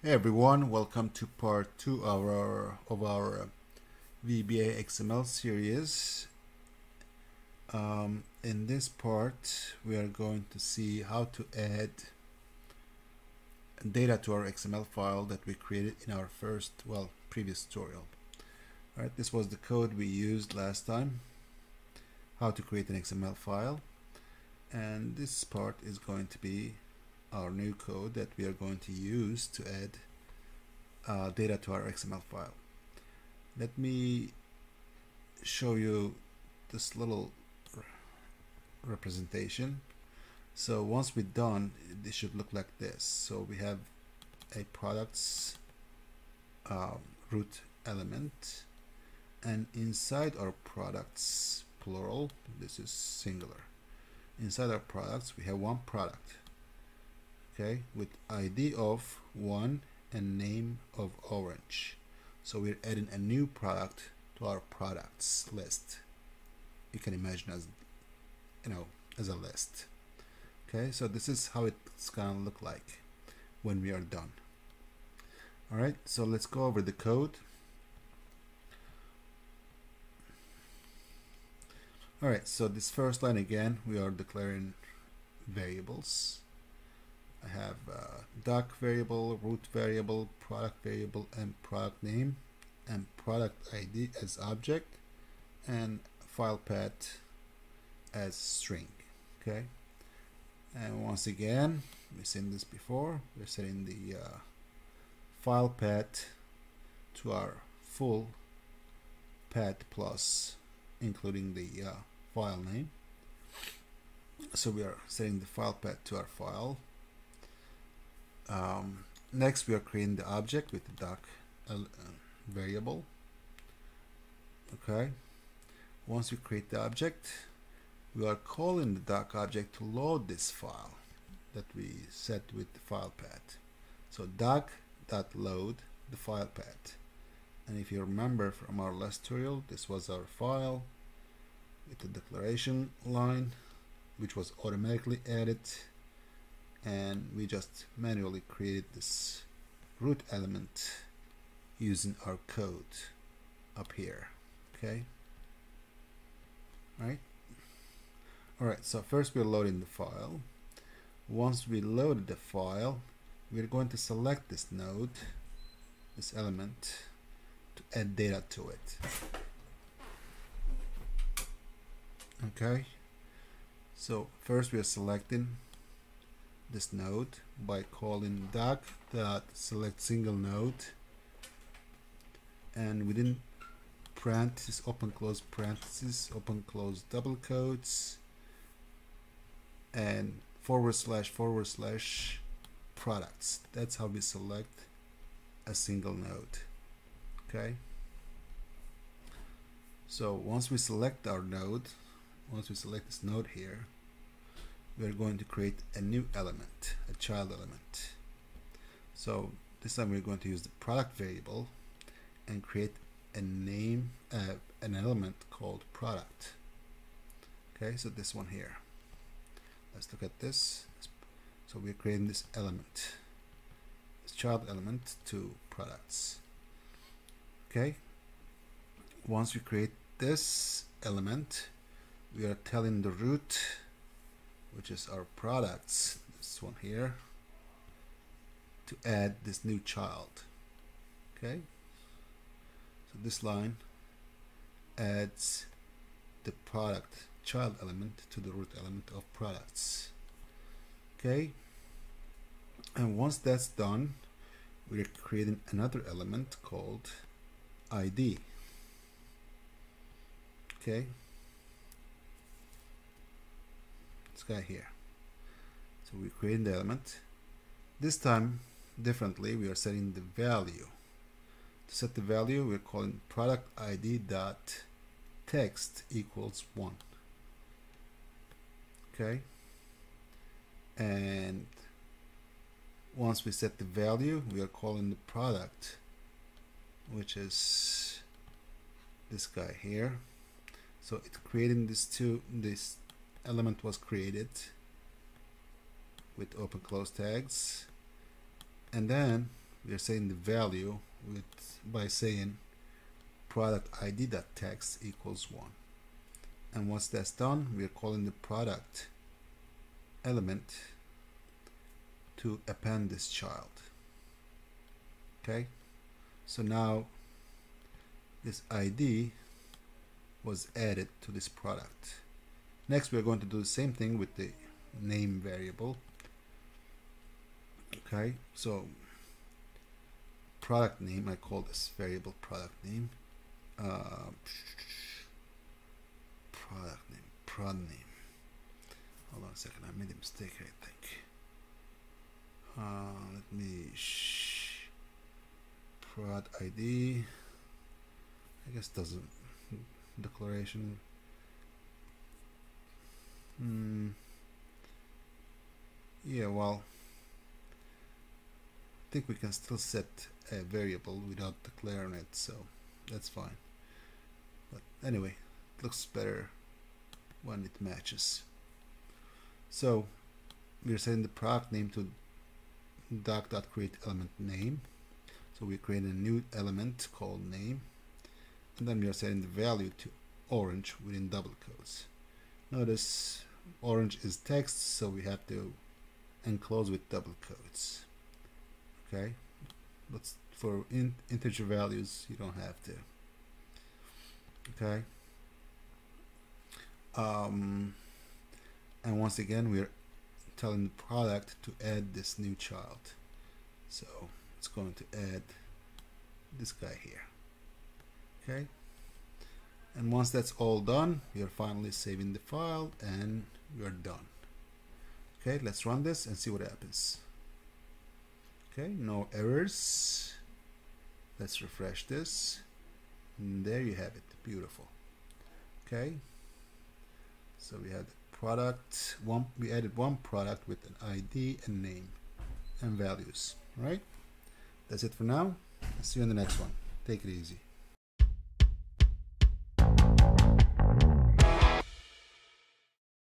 Hey everyone, welcome to part two of our of our VBA XML series. Um, in this part, we are going to see how to add data to our XML file that we created in our first, well, previous tutorial. All right, this was the code we used last time, how to create an XML file. And this part is going to be our new code that we are going to use to add uh, data to our XML file. Let me show you this little representation. So once we're done, this should look like this. So we have a products um, root element and inside our products plural this is singular inside our products we have one product okay with id of one and name of orange. So we're adding a new product to our products list. You can imagine as you know as a list. Okay so this is how it's gonna look like when we are done. All right so let's go over the code. All right so this first line again we are declaring variables I have uh, doc variable, root variable, product variable, and product name, and product ID as object, and file path as string. Okay. And once again, we've seen this before. We're setting the uh, file path to our full path plus, including the uh, file name. So we are setting the file path to our file um, next, we are creating the object with the doc uh, variable. Okay. Once we create the object, we are calling the doc object to load this file that we set with the file path. So doc.load the file path. And if you remember from our last tutorial, this was our file with the declaration line, which was automatically added and we just manually created this root element using our code up here okay? Right? All right so first we're loading the file. Once we loaded the file we're going to select this node this element to add data to it. Okay? So first we are selecting this node by calling doc dot select single node and within parentheses open close parentheses open close double quotes. And forward slash forward slash products. That's how we select a single node okay? So once we select our node once we select this node here we're going to create a new element, a child element. So this time we're going to use the product variable and create a name, uh, an element called product. Okay, so this one here. Let's look at this. So we're creating this element, this child element to products. Okay, once we create this element, we are telling the root which is our products this one here to add this new child okay? So this line adds the product child element to the root element of products okay? And once that's done we're creating another element called ID okay guy here. So we create the element. This time differently we are setting the value. To set the value we're calling product id dot text equals one. Okay? And once we set the value we are calling the product which is this guy here. So it's creating this two this element was created with open close tags. And then we are saying the value with by saying product id dot text equals one. And once that's done we are calling the product element to append this child. Okay? So now this ID was added to this product next we're going to do the same thing with the name variable. Okay so product name I call this variable product name. Uh, product name prod name. Hold on a second I made a mistake I think. Uh, let me prod ID I guess doesn't declaration hmm. Yeah well I think we can still set a variable without declaring it so that's fine. But anyway it looks better when it matches. So we're setting the product name to doc.create element name. So we create a new element called name and then we are setting the value to orange within double quotes. Notice orange is text so we have to enclose with double quotes. Okay? But for in integer values you don't have to. Okay? Um, and once again we're telling the product to add this new child. So it's going to add this guy here. Okay? And once that's all done we are finally saving the file and we are done. Okay let's run this and see what happens. Okay no errors. Let's refresh this. And there you have it. Beautiful. Okay. So we had product one we added one product with an ID and name and values right? That's it for now. See you in the next one. Take it easy